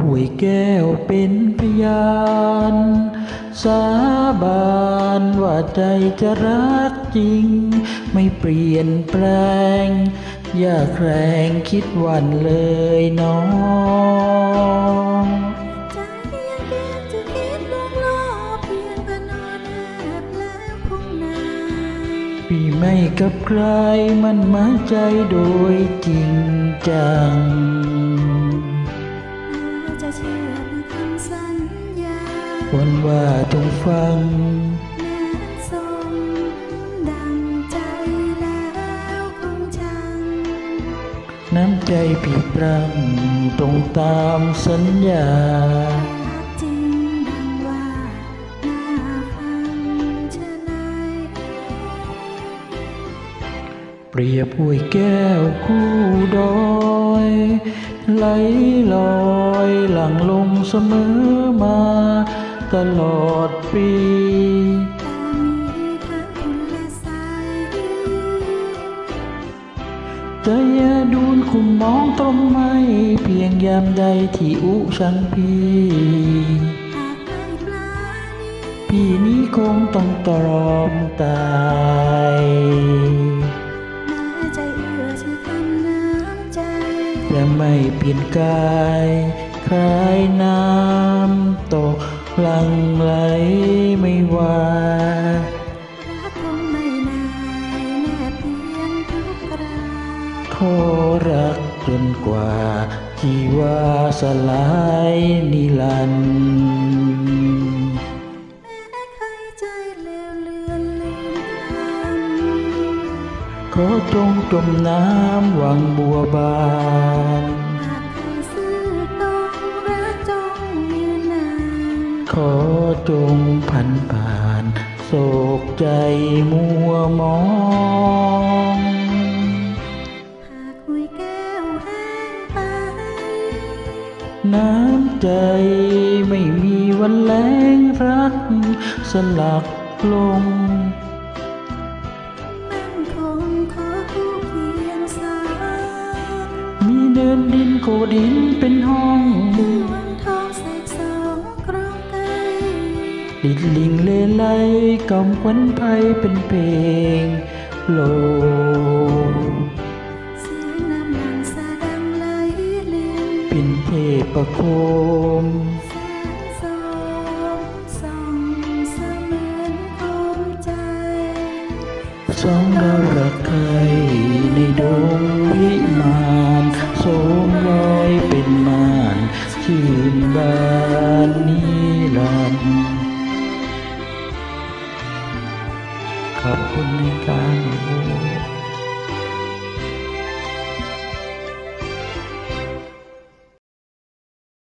โอ้ยแก้วเป็นพยาน สาบานว่าใจจะรักจริง ไม่เปลี่ยนแปลง อย่าแครงคิดหวันเลยน้องใจยังเก็บจะคิดลวงล่อเพียงพนอนแอบแล้วคงนานพี่ไม่กับใครมันมาใจโดยจริงจัง วันว่าจงฟังแม้สมดังใจแล้วคงชังน้ำใจพี่ปรังตรงตามสัญญารักจริงดังว่าน่าฟังเชะไหนเปรียบห้วยแก้วคู่ดอยไหลลอยหลังลงเสมอมา ตลอดปีแต่มีทั้งคุณและใสจะอย่าดูนคุณมองต้นไม้เพียงยามใดที่อุชันพี่หากไม่ปลานี้พี่นี้คงต้องตรอมตายแม้ใจเอื้อชื่อคำน้ำใจและไม่เปลี่ยนกายคลายน้ำ ลังไหลไม่ว่ารักคงไม่นายแน่เพียงทุกคราขอรักจนกว่าชีวาสลายนิรันดร์แม้ใครใจเลวเลือนลืมคขอจงจมน้ำหวังบัวบาน จงพันผ่านโศกใจมัวมองหากหุยแก้วแห้งไป น้ำใจไม่มีวันแล้งรัก สลักลงมั่นคงขอคู่เคียงสายมีเดินดินโกดินเป็นห้องดว ดิดลิงเลไลกำควันไพเป็นเพลงโลเสียงน้ำหลังสะดังไหลลินปินเทพประโคมสองเสมือนคมใจสองดาวรักใครในดงวิมานโสมลอยเป็นมานชื่นบานนิรันดร์ คุณในการของ